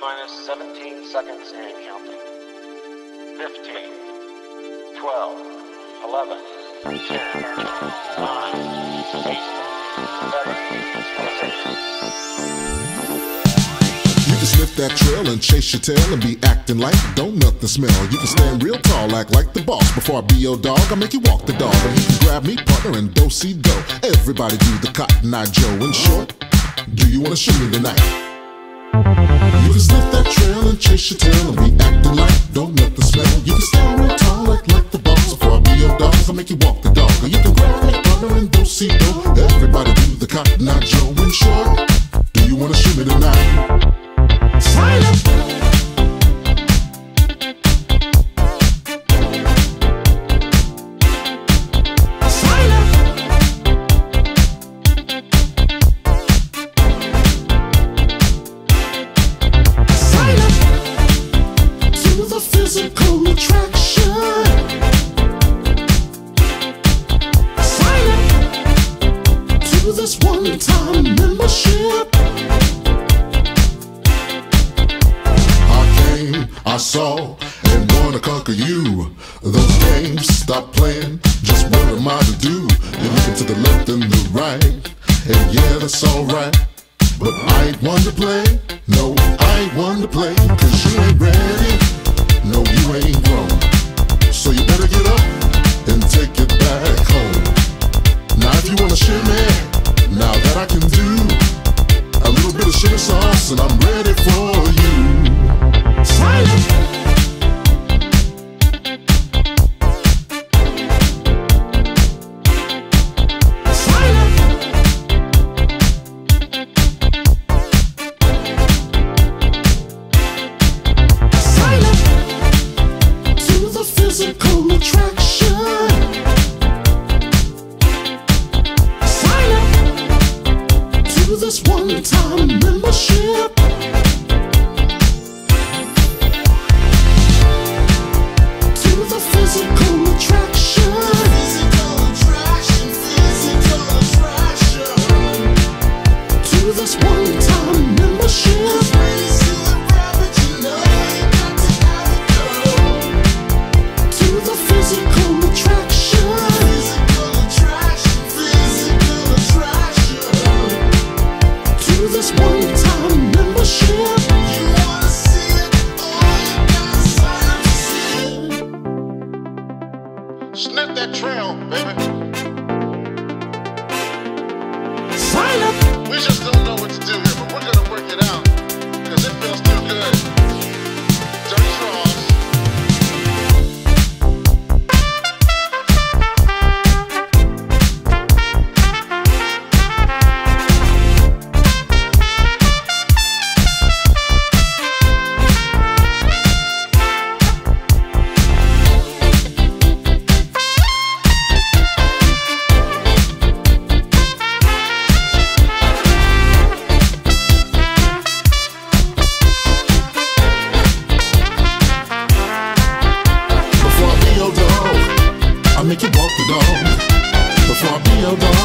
minus 17 seconds and counting. 15, 12, 11, 10, 9, 8, 7, 6. You can sniff that trail and chase your tail and be acting like don't nothing smell. You can stand real tall, act like the boss. Before I be your dog, I make you walk the dog. Or you can grab me, partner, and do si do. Everybody do the Cotton Eye Joe. In short, do you wanna shoot me tonight? You that trail and chase your tail and be acting like don't nothing smell. You can stand real tall, like the boss. Before I be your dog, I make you walk the dog. Or you can grab and do si do. Everybody do the Cotton Eye Joe. In short, do you wanna shoot me tonight? Saw, and wanna conquer you. Those games, stop playing. Just what am I to do? You're looking to the left and the right, and yeah, that's alright. But I ain't one to play. No, I ain't one to play. Cause you ain't ready. No, you ain't grown. So you better get up and take it back home. Now, if you wanna shimmy, now that I can do a little bit of shimmy sauce, and I'm ready for you. Physical attraction. Sign up to this one-time membership. To the physical We just don't know what to do here, but we're gonna work it out. Cause it feels too good. Make you walk the dog. Before I be your dog,